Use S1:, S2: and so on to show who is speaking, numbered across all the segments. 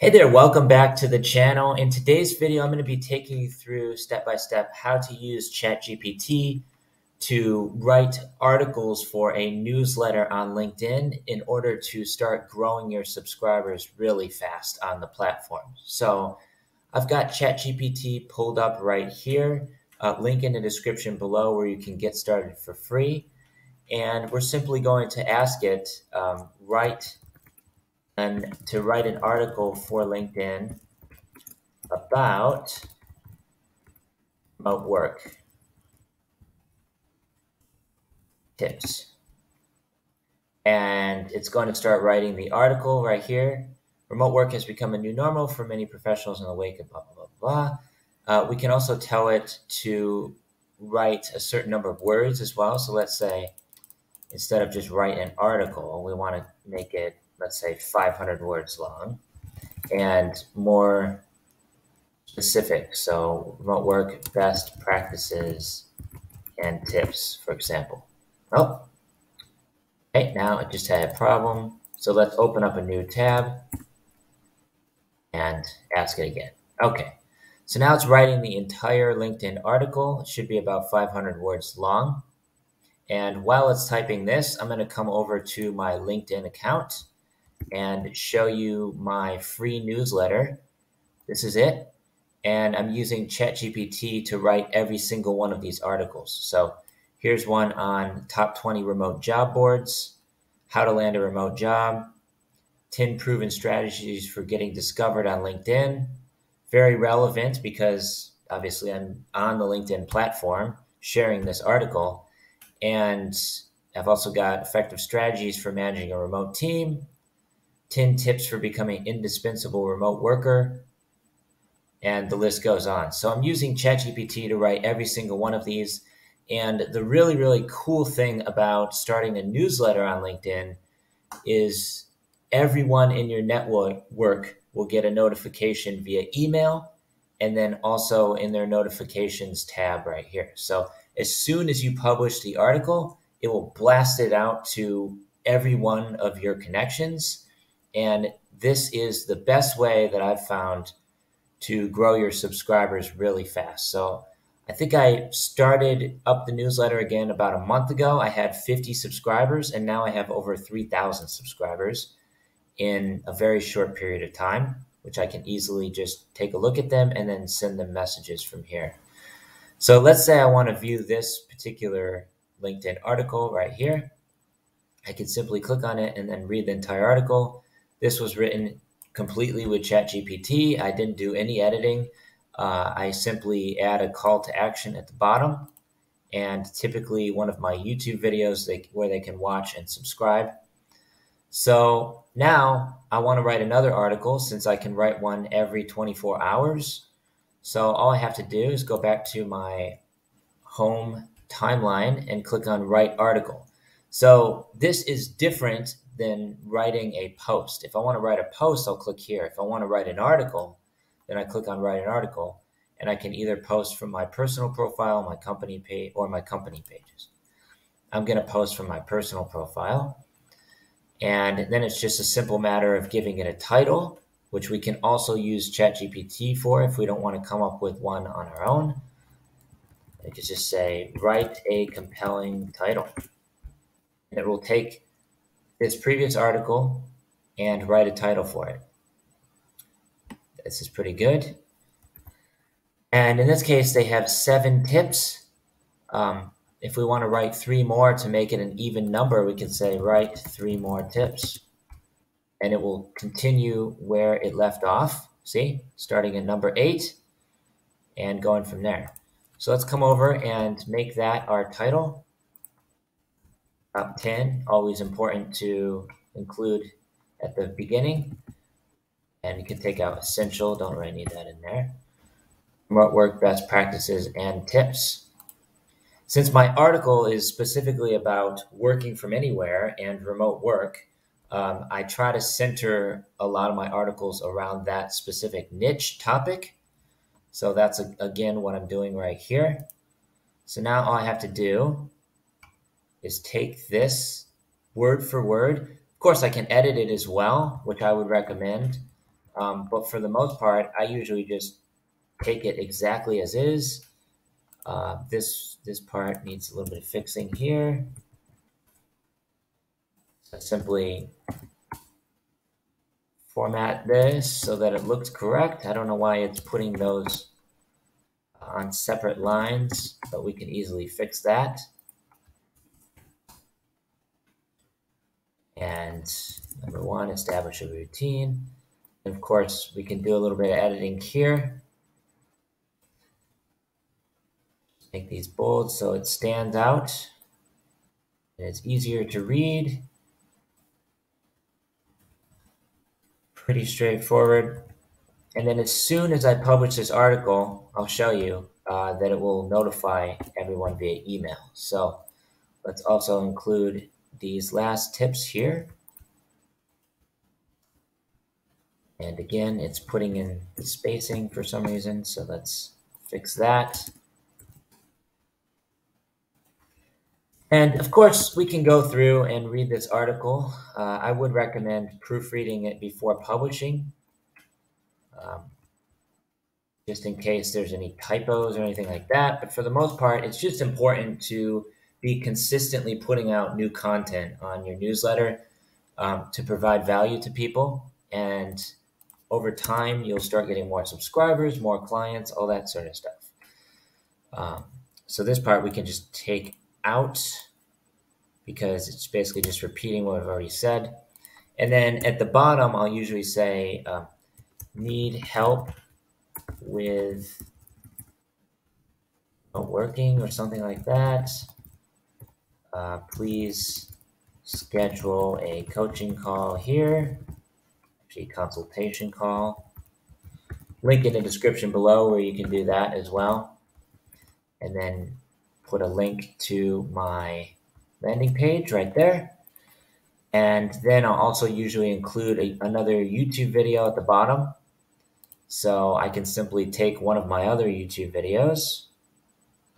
S1: Hey there, welcome back to the channel. In today's video, I'm going to be taking you through step by step how to use ChatGPT to write articles for a newsletter on LinkedIn in order to start growing your subscribers really fast on the platform. So I've got ChatGPT pulled up right here, link in the description below where you can get started for free. And we're simply going to ask it, um, write and to write an article for LinkedIn about remote work tips. And it's going to start writing the article right here. Remote work has become a new normal for many professionals in the wake of blah, blah, blah, blah. Uh, we can also tell it to write a certain number of words as well. So let's say instead of just write an article, we want to make it let's say 500 words long and more specific. So remote work, best practices and tips, for example. Oh, okay, now it just had a problem. So let's open up a new tab and ask it again. Okay, so now it's writing the entire LinkedIn article. It should be about 500 words long. And while it's typing this, I'm going to come over to my LinkedIn account and show you my free newsletter. This is it. And I'm using ChatGPT to write every single one of these articles. So here's one on top 20 remote job boards, how to land a remote job, 10 proven strategies for getting discovered on LinkedIn. Very relevant because obviously I'm on the LinkedIn platform sharing this article. And I've also got effective strategies for managing a remote team, 10 tips for becoming indispensable remote worker, and the list goes on. So I'm using ChatGPT to write every single one of these. And the really, really cool thing about starting a newsletter on LinkedIn is everyone in your network will get a notification via email and then also in their notifications tab right here. So as soon as you publish the article, it will blast it out to every one of your connections and this is the best way that I've found to grow your subscribers really fast. So I think I started up the newsletter again about a month ago. I had 50 subscribers, and now I have over 3,000 subscribers in a very short period of time, which I can easily just take a look at them and then send them messages from here. So let's say I want to view this particular LinkedIn article right here. I can simply click on it and then read the entire article. This was written completely with ChatGPT. I didn't do any editing. Uh, I simply add a call to action at the bottom and typically one of my YouTube videos they, where they can watch and subscribe. So now I want to write another article since I can write one every 24 hours. So all I have to do is go back to my home timeline and click on write article. So this is different than writing a post. If I want to write a post, I'll click here. If I want to write an article, then I click on write an article and I can either post from my personal profile, my company page, or my company pages. I'm going to post from my personal profile. And then it's just a simple matter of giving it a title, which we can also use ChatGPT for if we don't want to come up with one on our own. I could just say, write a compelling title. And it will take this previous article and write a title for it. This is pretty good. And in this case, they have seven tips. Um, if we want to write three more to make it an even number, we can say write three more tips. And it will continue where it left off. See, starting at number eight and going from there. So let's come over and make that our title top 10, always important to include at the beginning. And you can take out essential, don't really need that in there. Remote work best practices and tips. Since my article is specifically about working from anywhere and remote work, um, I try to center a lot of my articles around that specific niche topic. So that's, again, what I'm doing right here. So now all I have to do is take this word for word. Of course, I can edit it as well, which I would recommend. Um, but for the most part, I usually just take it exactly as is. Uh, this this part needs a little bit of fixing here. So simply format this so that it looks correct. I don't know why it's putting those on separate lines, but we can easily fix that. And number one, establish a routine. And of course, we can do a little bit of editing here. Make these bold so it stands out and it's easier to read. Pretty straightforward. And then as soon as I publish this article, I'll show you uh, that it will notify everyone via email. So let's also include these last tips here. And again, it's putting in spacing for some reason. So let's fix that. And of course, we can go through and read this article. Uh, I would recommend proofreading it before publishing, um, just in case there's any typos or anything like that. But for the most part, it's just important to be consistently putting out new content on your newsletter um, to provide value to people. And over time, you'll start getting more subscribers, more clients, all that sort of stuff. Um, so this part we can just take out because it's basically just repeating what I've already said. And then at the bottom, I'll usually say, uh, need help with working or something like that. Uh, please schedule a coaching call here, actually consultation call. Link in the description below where you can do that as well. And then put a link to my landing page right there. And then I'll also usually include a, another YouTube video at the bottom. So I can simply take one of my other YouTube videos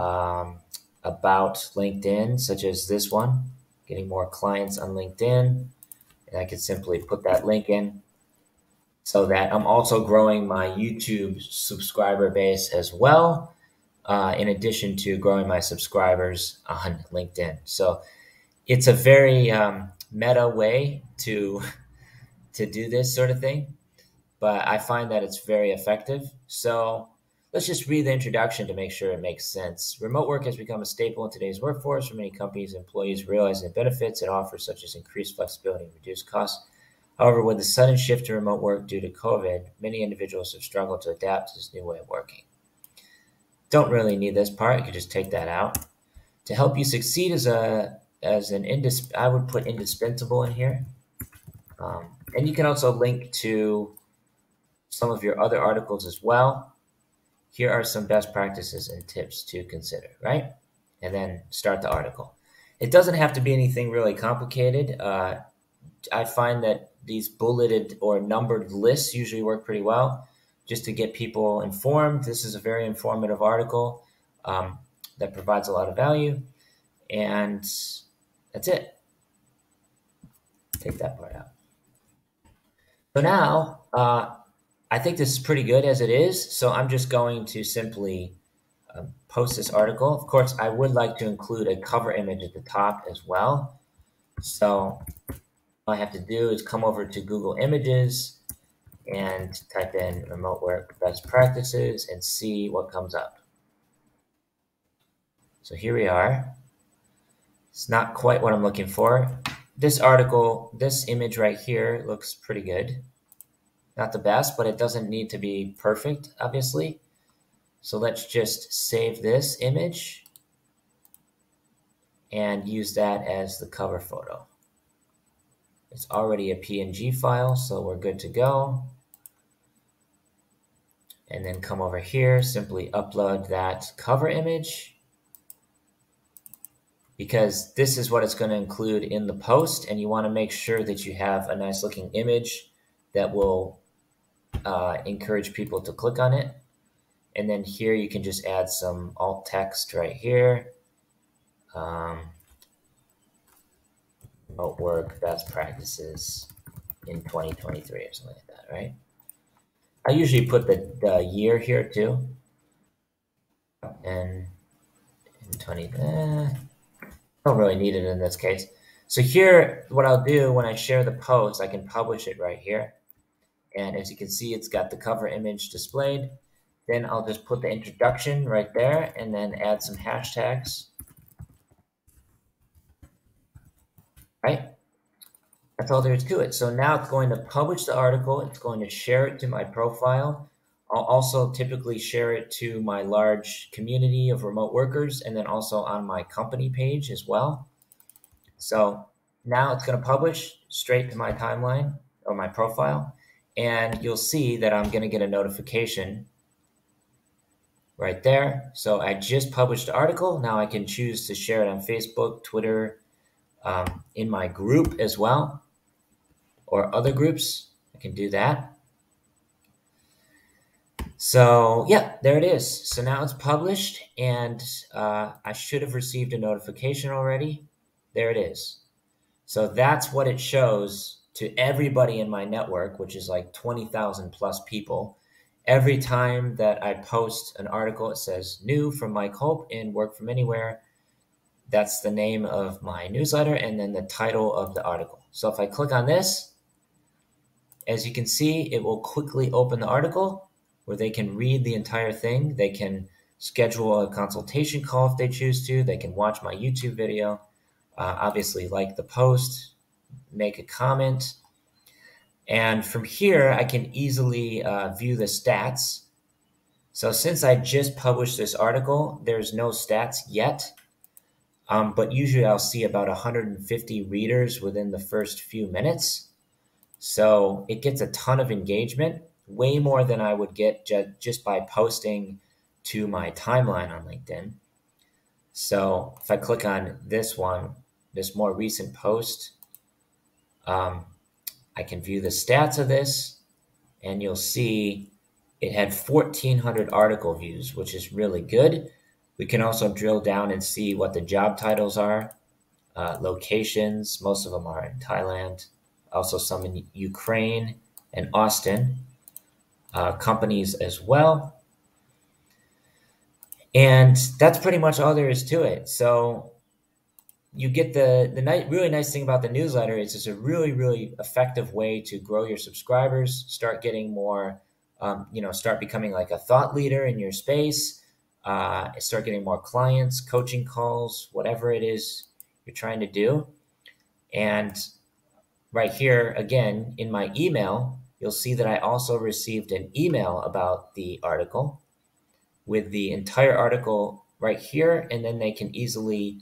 S1: um, about LinkedIn, such as this one, getting more clients on LinkedIn. And I can simply put that link in so that I'm also growing my YouTube subscriber base as well uh, in addition to growing my subscribers on LinkedIn. So it's a very um, meta way to to do this sort of thing, but I find that it's very effective. So let's just read the introduction to make sure it makes sense. Remote work has become a staple in today's workforce. For many companies, employees realize the benefits it offers, such as increased flexibility and reduced costs. However, with the sudden shift to remote work due to COVID, many individuals have struggled to adapt to this new way of working. Don't really need this part. You could just take that out. To help you succeed as a as an indis, I would put indispensable in here. Um, and you can also link to some of your other articles as well. Here are some best practices and tips to consider, right? And then start the article. It doesn't have to be anything really complicated. Uh, I find that these bulleted or numbered lists usually work pretty well just to get people informed. This is a very informative article um, that provides a lot of value. And that's it. Take that part out. So now, uh, I think this is pretty good as it is. So I'm just going to simply uh, post this article. Of course, I would like to include a cover image at the top as well. So all I have to do is come over to Google Images, and type in remote work best practices and see what comes up. So here we are. It's not quite what I'm looking for. This article, this image right here looks pretty good. Not the best, but it doesn't need to be perfect, obviously. So let's just save this image and use that as the cover photo. It's already a PNG file, so we're good to go and then come over here, simply upload that cover image because this is what it's going to include in the post and you want to make sure that you have a nice looking image that will uh, encourage people to click on it. And then here you can just add some alt text right here. Um, remote work best practices in 2023 or something like that, right? I usually put the, the year here too. And in 20, eh, don't really need it in this case. So here, what I'll do when I share the post, I can publish it right here. And as you can see, it's got the cover image displayed. Then I'll just put the introduction right there and then add some hashtags. Right? That's all there is to it. So now it's going to publish the article. It's going to share it to my profile. I'll also typically share it to my large community of remote workers and then also on my company page as well. So now it's going to publish straight to my timeline or my profile. And you'll see that I'm going to get a notification right there. So I just published the article. Now I can choose to share it on Facebook, Twitter, um, in my group as well, or other groups. I can do that. So yeah, there it is. So now it's published, and uh, I should have received a notification already. There it is. So that's what it shows to everybody in my network, which is like 20,000 plus people. Every time that I post an article, it says new from Mike Holp in Work From Anywhere. That's the name of my newsletter and then the title of the article. So if I click on this, as you can see, it will quickly open the article where they can read the entire thing. They can schedule a consultation call if they choose to. They can watch my YouTube video, uh, obviously, like the post, make a comment. And from here, I can easily uh, view the stats. So since I just published this article, there's no stats yet. Um, but usually I'll see about 150 readers within the first few minutes. So it gets a ton of engagement way more than I would get ju- just by posting to my timeline on LinkedIn. So if I click on this one, this more recent post, um, I can view the stats of this, and you'll see it had 1,400 article views, which is really good. We can also drill down and see what the job titles are, uh, locations. Most of them are in Thailand, also some in Ukraine and Austin uh, companies as well. And that's pretty much all there is to it. So you get the the really nice thing about the newsletter is it's a really really effective way to grow your subscribers, start getting more, um, you know, start becoming like a thought leader in your space, uh, start getting more clients, coaching calls, whatever it is you're trying to do. And right here again in my email, you'll see that I also received an email about the article with the entire article right here, and then they can easily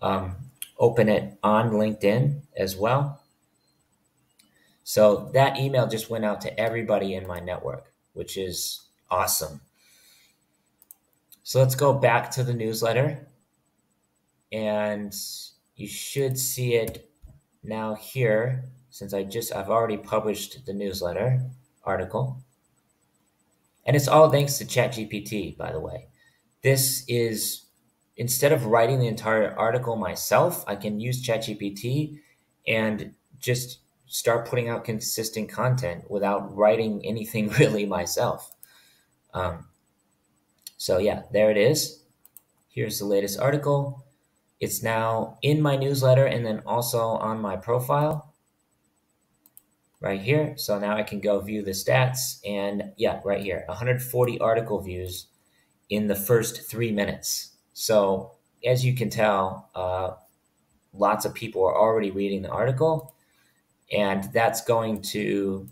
S1: um, open it on LinkedIn as well. So that email just went out to everybody in my network, which is awesome. So let's go back to the newsletter, and you should see it now here since I just I've already published the newsletter article. And it's all thanks to ChatGPT, by the way. This is instead of writing the entire article myself, I can use ChatGPT and just start putting out consistent content without writing anything really myself. Um, so yeah, there it is. Here's the latest article. It's now in my newsletter and then also on my profile right here. So now I can go view the stats and yeah, right here, 140 article views in the first three minutes. So as you can tell, uh, lots of people are already reading the article and that's going to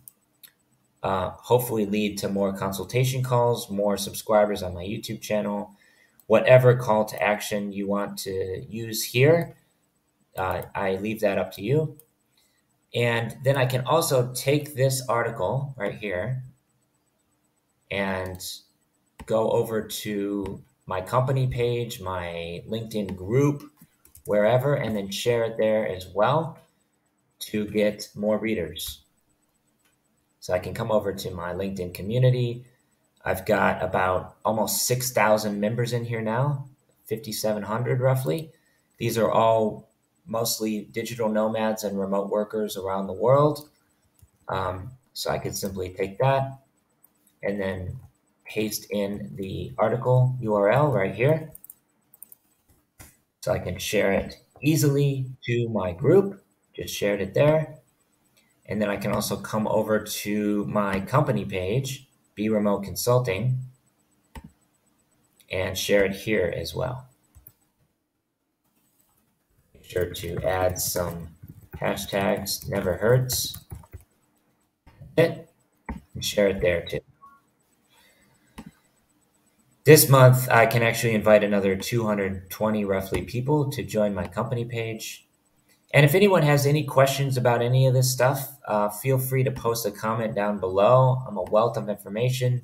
S1: uh, hopefully lead to more consultation calls, more subscribers on my YouTube channel, whatever call to action you want to use here. Uh, I leave that up to you. And then I can also take this article right here and go over to my company page, my LinkedIn group, wherever, and then share it there as well to get more readers. So I can come over to my LinkedIn community. I've got about almost 6,000 members in here now, 5,700 roughly. These are all mostly digital nomads and remote workers around the world. Um, so I could simply take that and then paste in the article URL right here. So I can share it easily to my group. Just shared it there. And then I can also come over to my company page, Be Remote Consulting, and share it here as well. Make sure to add some hashtags, never hurts. It, and share it there too. This month, I can actually invite another 220 roughly people to join my company page. And if anyone has any questions about any of this stuff, uh, feel free to post a comment down below. I'm a wealth of information,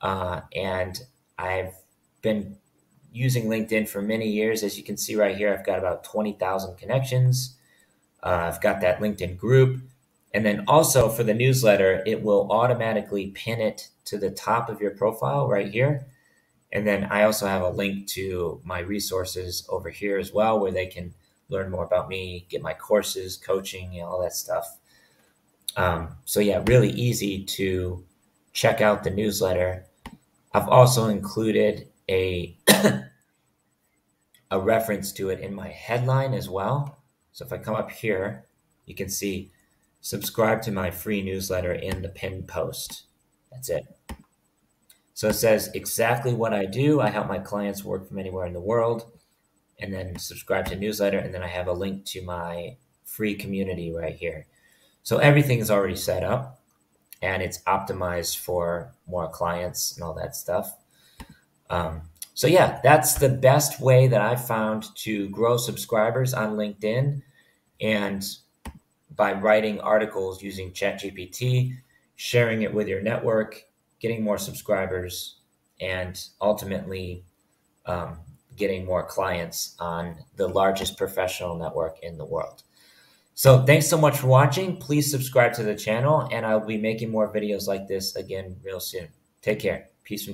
S1: uh, and I've been using LinkedIn for many years. As you can see right here, I've got about 20,000 connections. Uh, I've got that LinkedIn group. And then also for the newsletter, it will automatically pin it to the top of your profile right here. And then I also have a link to my resources over here as well, where they can learn more about me, get my courses, coaching, know, all that stuff. Um, so yeah, really easy to check out the newsletter. I've also included a a reference to it in my headline as well. So if I come up here, you can see subscribe to my free newsletter in the pinned post. That's it. So it says exactly what I do. I help my clients work from anywhere in the world and then subscribe to newsletter. And then I have a link to my free community right here. So everything is already set up and it's optimized for more clients and all that stuff. Um, so yeah, that's the best way that I found to grow subscribers on LinkedIn and by writing articles using ChatGPT, sharing it with your network, getting more subscribers, and ultimately um, getting more clients on the largest professional network in the world. So thanks so much for watching. Please subscribe to the channel and I'll be making more videos like this again real soon. Take care. Peace.